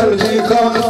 Tell me, come